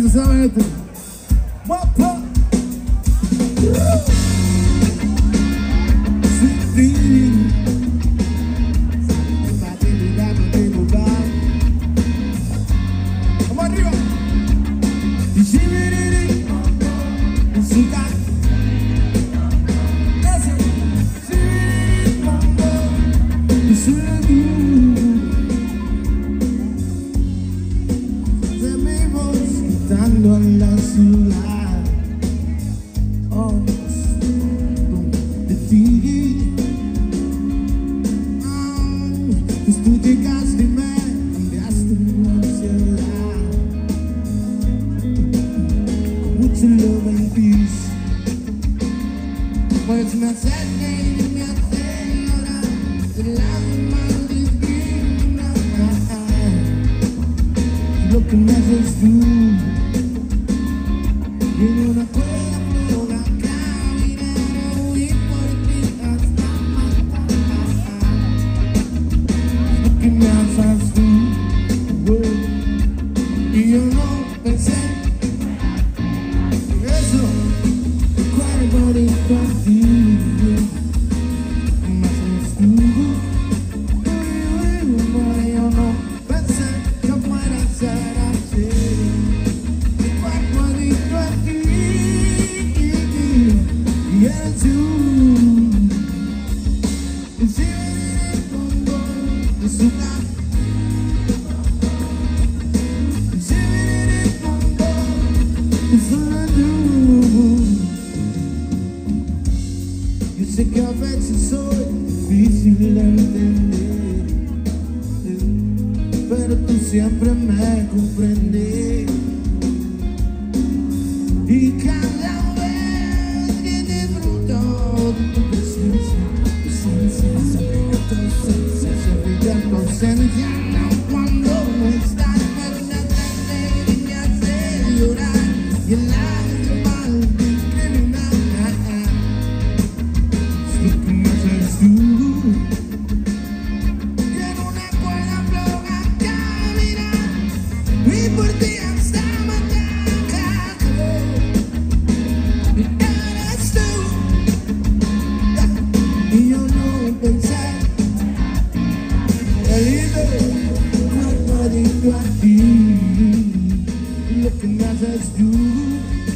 Society. Mapa! pensando en la ciudad. Oh, decidir. Oh, pues tú llegaste y me cambiaste mi ansiedad. Mucho love and peace. Pues me acerqué y me hace llorar. El alma divina. Looking at us through. Eu sei que a vezes sou é difícil de entender. Mas tu sempre me compreendes E cada you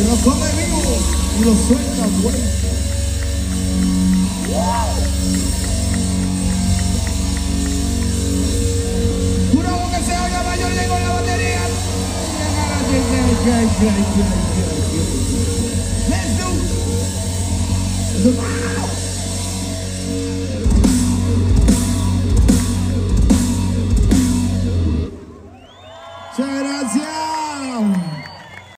Se lo come vivo y lo suelta, güey. Voz que se oiga mayor en la batería. Let's do.